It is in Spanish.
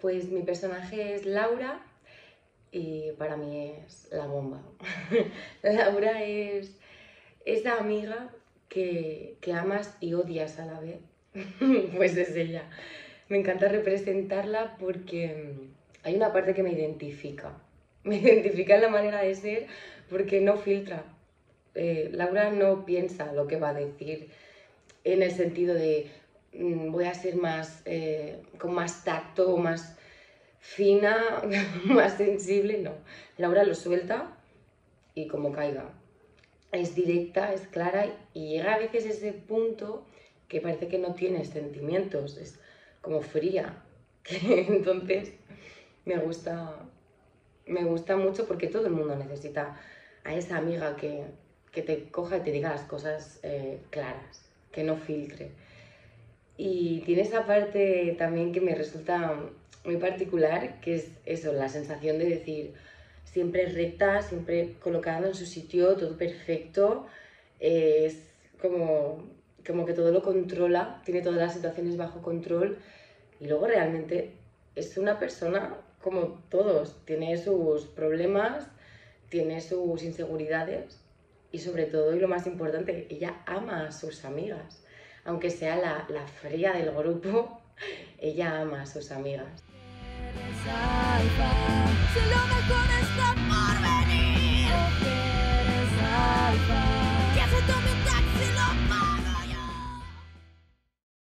Pues mi personaje es Laura y para mí es la bomba. Laura es esa amiga que, que amas y odias a la vez. pues es ella. Me encanta representarla porque hay una parte que me identifica. Me identifica en la manera de ser porque no filtra. Eh, Laura no piensa lo que va a decir en el sentido de mm, voy a ser más eh, con más tacto, más fina, más sensible, no. Laura lo suelta y como caiga. Es directa, es clara y llega a veces ese punto que parece que no tiene sentimientos, es como fría. Entonces me gusta, me gusta mucho porque todo el mundo necesita a esa amiga que, te coja y te diga las cosas eh, claras, que no filtre. Y tiene esa parte también que me resulta muy particular, que es eso, la sensación de decir siempre recta, siempre colocada en su sitio, todo perfecto. es como, como que todo lo controla, tiene todas las situaciones bajo control y luego realmente es una persona como todos, tiene sus problemas, tiene sus inseguridades y sobre todo, y lo más importante, ella ama a sus amigas. Aunque sea la, la fría del grupo, ella ama a sus amigas.